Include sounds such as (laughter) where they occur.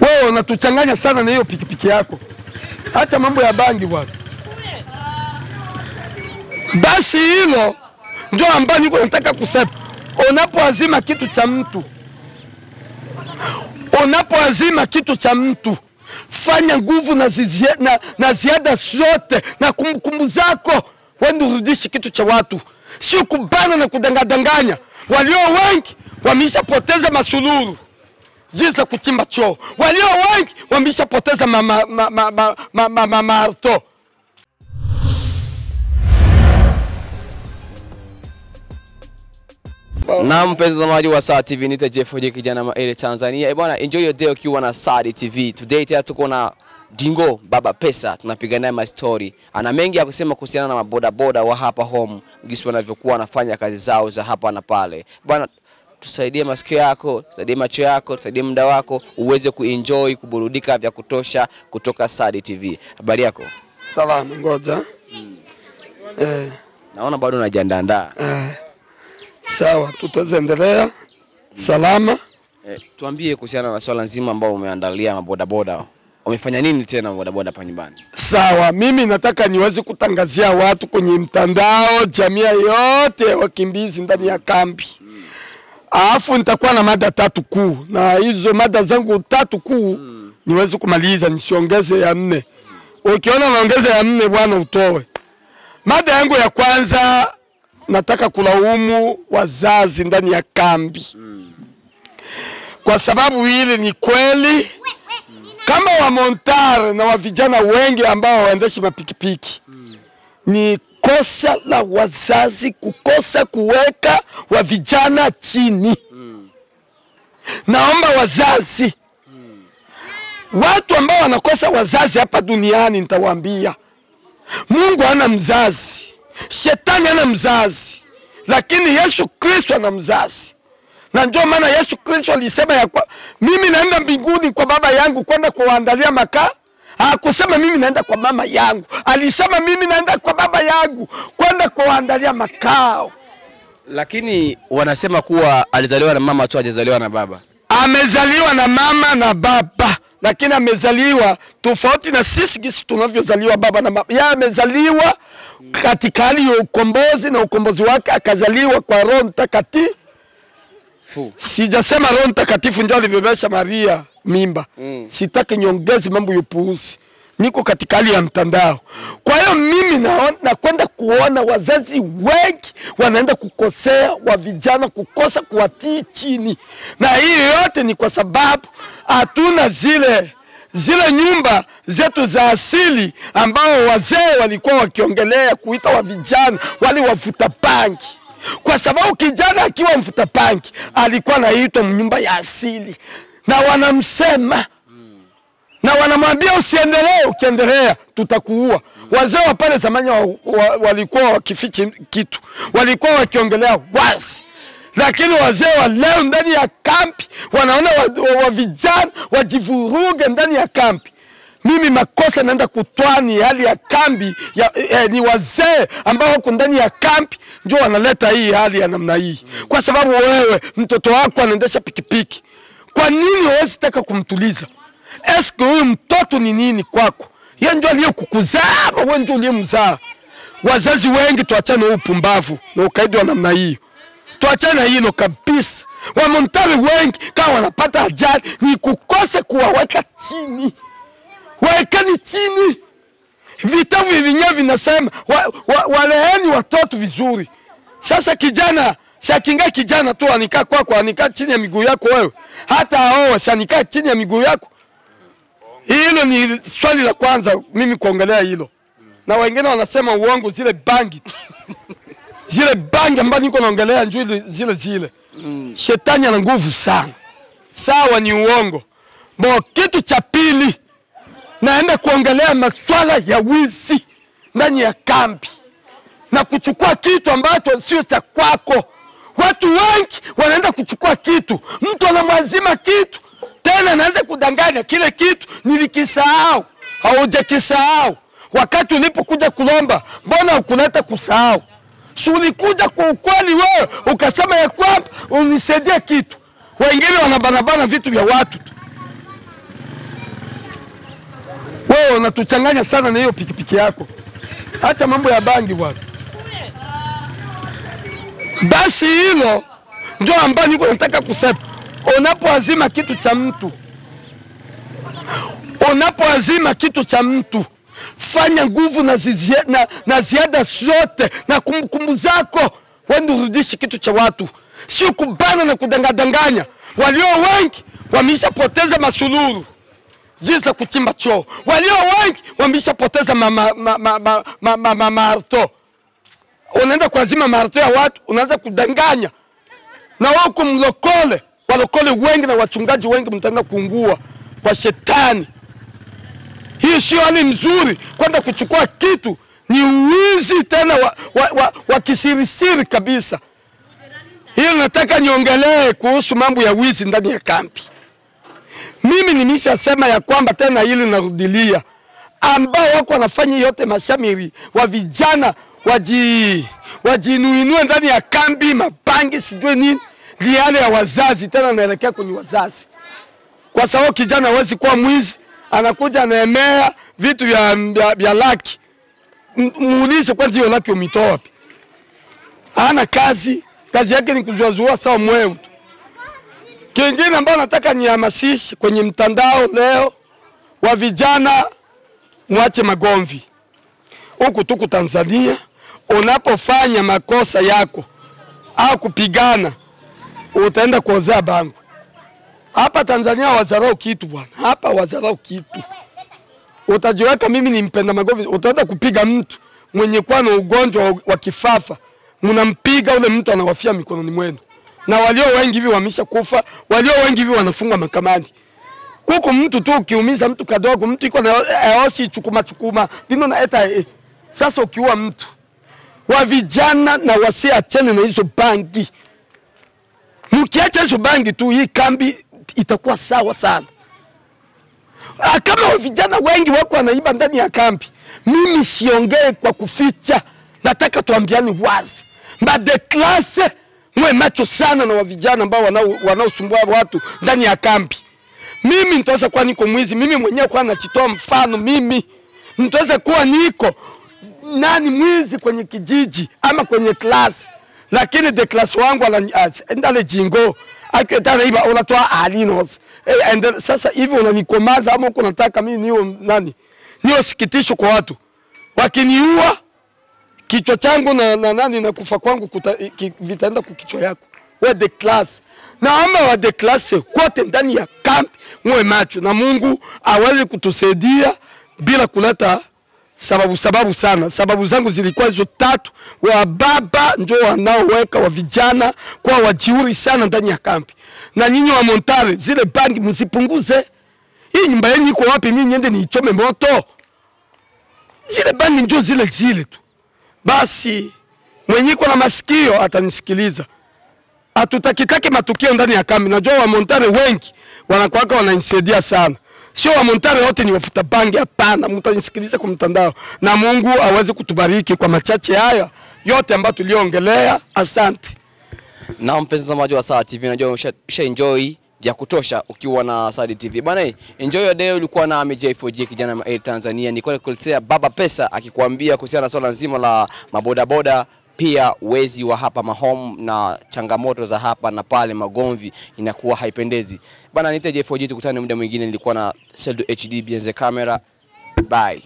Wewe unatuchanganya sana na hiyo pikipiki yako, acha mambo ya bangi bwana. Basi hilo ndio ambayo niko nataka kusema. Unapoazima kitu cha mtu, unapoazima kitu cha mtu, fanya nguvu na, na, na ziada zote na kumbukumbu zako, wende urudishi kitu cha watu, sio kubana na kudangadanganya. Walio wengi wameshapoteza masuluru zile za kuchimba choo, walio wengi wameshapoteza mama ma, ma, ma, ma. Na mpenzi mtazamaji wa Saa TV, nita Jeff kijana maere Tanzania. Eh bwana, enjoy your day ukiwa na Saa TV. Today tena tuko na Dingo Baba Pesa, tunapiga naye mastori. Ana mengi ya kusema kuhusiana na mabodaboda wa hapa home, gisi wanavyokuwa wanafanya kazi zao za hapa na pale. Bwana, tusaidie masikio yako, tusaidie macho yako, tusaidie muda wako uweze kuenjoy, kuburudika vya kutosha kutoka Sadi TV. Habari yako? Salama, ngoja eh, Naona bado unajiandaa. eh, sawa, tutaendelea salama. Eh, tuambie kuhusiana na swala nzima ambao umeandalia mabodaboda. Wamefanya nini tena bodaboda hapa nyumbani? Sawa, mimi nataka niweze kutangazia watu kwenye mtandao, jamii yote ya wakimbizi ndani ya kambi. Alafu nitakuwa na mada tatu kuu, na hizo mada zangu tatu kuu niweze kumaliza, nisiongeze ya nne. Ukiona naongeza ya nne, bwana utoe. Mada yangu ya kwanza, nataka kulaumu wazazi ndani ya kambi, kwa sababu hili ni kweli kama wa Montare na wa vijana wengi ambao waendeshi mapikipiki ni kosa la wazazi kukosa kuweka wa vijana chini. mm. Naomba wazazi, mm. watu ambao wanakosa wazazi hapa duniani, nitawaambia Mungu hana mzazi, shetani hana mzazi, lakini Yesu Kristo ana mzazi na ndio maana Yesu Kristo alisema ya kwa mimi naenda mbinguni kwa baba yangu kwenda kuwaandalia makaa. Hakusema mimi naenda kwa mama yangu, alisema mimi naenda kwa baba yangu kwenda kuandalia makao. Lakini wanasema kuwa alizaliwa na mama tu, hajazaliwa na baba. Amezaliwa na mama na baba, lakini amezaliwa tofauti na sisi gisi tunavyozaliwa baba na mama. Yeye amezaliwa katika hali ya ukombozi, na ukombozi wake akazaliwa kwa Roho Mtakatifu. Fu. Sijasema Roho Mtakatifu ndio alibebesha Maria mimba. Mm. Sitaki nyongezi mambo ya upuuzi, niko katika hali ya mtandao. Kwa hiyo mimi nakwenda kuona wazazi wengi wanaenda kukosea wa vijana, kukosa kuwatii chini, na hii yote ni kwa sababu hatuna zile zile nyumba zetu za asili ambao wazee walikuwa wakiongelea kuita wa vijana wale wavuta bangi kwa sababu kijana akiwa mfuta bangi alikuwa anaitwa mnyumba ya asili, na wanamsema na wanamwambia usiendelee, ukiendelea tutakuua. Wazee wa pale zamani wa, wa, walikuwa wakifichi kitu, walikuwa wakiongelea wazi, lakini wazee wa leo ndani ya kampi wanaona wa, wa, wa vijana wajivuruge ndani ya kampi. Mimi makosa naenda kutwaa ni hali ya kambi ya, eh, ni wazee ambao wako ndani ya kambi ndio wanaleta hii hali ya namna hii, kwa sababu wewe mtoto wako anaendesha pikipiki, kwa nini huwezi taka kumtuliza? Eske huyu mtoto ni nini kwako? Yeye ndio aliyekukuzaa wewe ndio uliyemzaa? Wazazi wengi tuachane huu upumbavu na ukaidi wa namna hiyo, tuachane hilo kabisa. Wamontari wengi kama wanapata ajali ni kukose kuwaweka chini. Vitabu vyenyewe vinasema wa, wa, waleheni watoto vizuri. Sasa kijana siakinga kijana tu anikaa kwako, anikaa chini ya miguu yako wewe, hata aoa shanikaa chini ya miguu yako. Hilo ni swali la kwanza mimi kuongelea hilo, na wengine wanasema uongo, zile bangi (laughs) zile bangi ambazo niko naongelea njoo zile zile zile. Shetani ana nguvu sana, sawa, ni uongo bo. Kitu cha pili naenda kuongelea maswala ya wizi ndani ya kambi na kuchukua kitu ambacho sio cha kwako. Watu wengi wanaenda kuchukua kitu, mtu anamwazima kitu tena anaweza kudanganya kile kitu nilikisahau. Haujakisahau wakati ulipokuja kulomba, mbona ukuleta kusahau? Si ulikuja kwa ukweli wewe ukasema ya kwamba unisaidia kitu. Wengine wanabanabana vitu vya watu tu Wewe unatuchanganya sana na hiyo pikipiki yako, hata mambo ya bangi bwana. Basi hilo ndio ambayo niko nataka kusema. Unapoazima kitu cha mtu, unapoazima kitu cha mtu, fanya nguvu na, zizie, na, na ziada zote na kumbukumbu zako, wende urudishi kitu cha watu, sio kubana na kudangadanganya. Walio wengi wameshapoteza masuluru za kuchimba choo, walio wengi wameshapoteza marto ma, ma, ma, ma, ma, ma, marto. Unaenda kuazima marto ya watu, unaanza kudanganya na wako mlokole, walokole wengi na wachungaji wengi mtaenda kuungua kwa shetani. Hii sio hali nzuri, kwenda kuchukua kitu ni uwizi tena wa, wa, wa, wa kisirisiri kabisa. Hiyo nataka niongelee kuhusu mambo ya wizi ndani ya kambi. Mimi nimeshasema ya kwamba tena hili narudilia, ambao wako wanafanya yote mashamiri wa vijana waji wajinuinue ndani ya kambi, mabangi sijui nini, liale ya wazazi. Tena naelekea kwenye wazazi, kwa sababu kijana hawezi kuwa mwizi, anakuja anaemea vitu vya, vya, vya laki. Muulize kwanza hiyo laki umitoa wapi? Hana kazi, kazi yake ni kuzuazua sawa mweu tu. Kingine ambayo nataka nihamasishe kwenye mtandao leo, wa vijana mwache magomvi. Huku tuku Tanzania, unapofanya makosa yako au kupigana, utaenda kuozea bangu. Hapa Tanzania wazarau kitu bwana, hapa wazarau kitu. Utajiweka mimi ni mpenda magomvi, utaenda kupiga mtu mwenye kuwa na ugonjwa wa- kifafa, mnampiga ule mtu anawafia mikononi mwenu na walio wengi hivi wamesha kufa, walio wengi hivi wanafungwa mahakamani. Kuko mtu tu ukiumiza mtu kadogo, mtu iko na eosi chukuma chukuma vino na eta eh. Sasa ukiua mtu wa vijana na wasiachane na hizo bangi, mkiacha hizo bangi tu, hii kambi itakuwa sawa sana. Ah, Kama vijana wengi wako wanaiba ndani ya kambi, mimi siongee kwa kuficha, nataka tuambiane wazi, madeklase mwe macho sana na wavijana ambao wanaosumbua wanao- watu ndani ya kambi. Mimi nitaweza kuwa niko mwizi, mimi mwenyewe kwa nachitoa mfano, mimi nitaweza kuwa niko nani mwizi kwenye kijiji ama kwenye klasi, lakini de klasi wangu ndale jingo. Akitanaiba unatoa alinos. Ende, sasa hivi unanikomaza ama uko nataka mimi niwe nani? Niwe sikitisho kwa watu. Wakiniua kichwa changu na, na nani na kufa kwangu kuta, ki, vitaenda kwa kichwa yako we the class naomba wa the class kote ndani ya kambi muwe macho na Mungu aweze kutusaidia bila kuleta sababu sababu sana. Sababu zangu zilikuwa hizo tatu. Wa baba ndio wanaoweka wa vijana kwa wajiuri sana ndani ya kambi, na nyinyi wa Montale zile bangi msipunguze. Hii nyumba yenu iko wapi? Mimi niende niichome moto? Zile bangi ndio zile zile tu basi mwenye iko na masikio atanisikiliza. Hatutakitaki matukio ndani ya kambi. Najua wamontare wengi wanakuwaka wananisaidia sana, sio wamontare wote ni wafuta bangi, hapana. Mtanisikiliza kwa mtandao, na Mungu aweze kutubariki kwa machache haya yote ambayo tuliongelea. Asante. Na mpenzi mtazamaji wa Saa TV, najua usha, usha enjoy vya kutosha ukiwa na Sadi TV. Bwana, eh, enjoy your day. Ulikuwa na MJ4G kijana wa Tanzania. Nilikuwa nakuletea Baba Pesa akikuambia kuhusiana na swala nzima la mabodaboda pia wezi wa hapa mahome na changamoto za hapa na pale, magomvi inakuwa haipendezi bana. Niite J4G, tukutane muda mwingine. Nilikuwa na Seldo HD Bienze Camera. Bye.